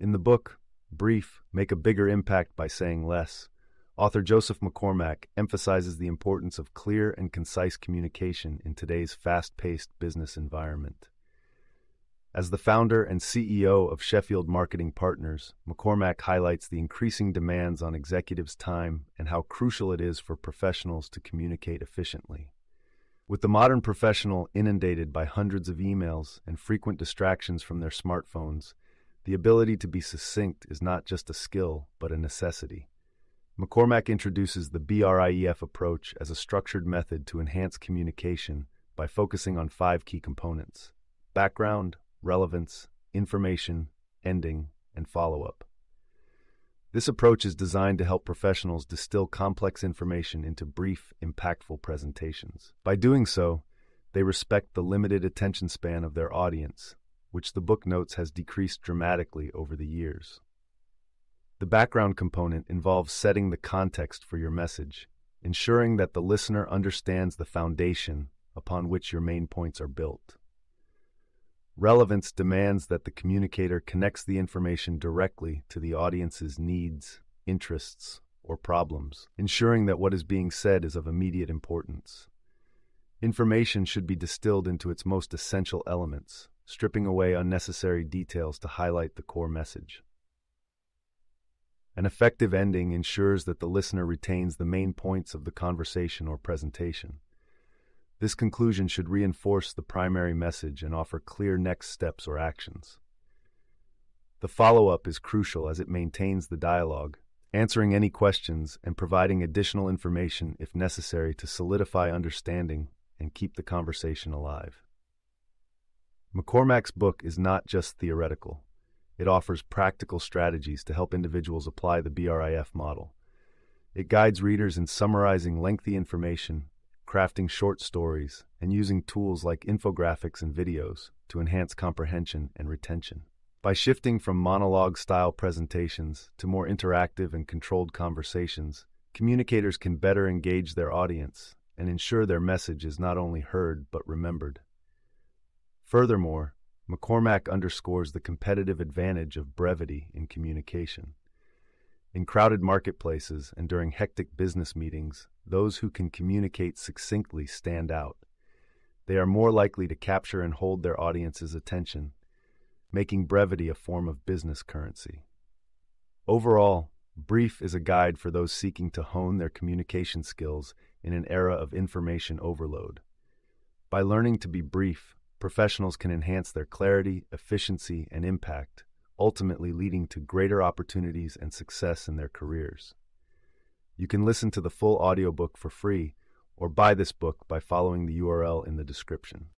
In the book, Brief Make a Bigger Impact by Saying Less, author Joseph McCormack emphasizes the importance of clear and concise communication in today's fast paced business environment. As the founder and CEO of Sheffield Marketing Partners, McCormack highlights the increasing demands on executives' time and how crucial it is for professionals to communicate efficiently. With the modern professional inundated by hundreds of emails and frequent distractions from their smartphones, the ability to be succinct is not just a skill, but a necessity. McCormack introduces the BRIEF approach as a structured method to enhance communication by focusing on five key components background, relevance, information, ending, and follow up. This approach is designed to help professionals distill complex information into brief, impactful presentations. By doing so, they respect the limited attention span of their audience, which the book notes has decreased dramatically over the years. The background component involves setting the context for your message, ensuring that the listener understands the foundation upon which your main points are built. Relevance demands that the communicator connects the information directly to the audience's needs, interests, or problems, ensuring that what is being said is of immediate importance. Information should be distilled into its most essential elements, stripping away unnecessary details to highlight the core message. An effective ending ensures that the listener retains the main points of the conversation or presentation. This conclusion should reinforce the primary message and offer clear next steps or actions. The follow up is crucial as it maintains the dialogue, answering any questions and providing additional information if necessary to solidify understanding and keep the conversation alive. McCormack's book is not just theoretical, it offers practical strategies to help individuals apply the BRIEF model. It guides readers in summarizing lengthy information crafting short stories, and using tools like infographics and videos to enhance comprehension and retention. By shifting from monologue style presentations to more interactive and controlled conversations, communicators can better engage their audience and ensure their message is not only heard but remembered. Furthermore, McCormack underscores the competitive advantage of brevity in communication. In crowded marketplaces and during hectic business meetings, those who can communicate succinctly stand out. They are more likely to capture and hold their audience's attention, making brevity a form of business currency. Overall, Brief is a guide for those seeking to hone their communication skills in an era of information overload. By learning to be brief, professionals can enhance their clarity, efficiency, and impact ultimately leading to greater opportunities and success in their careers. You can listen to the full audiobook for free or buy this book by following the URL in the description.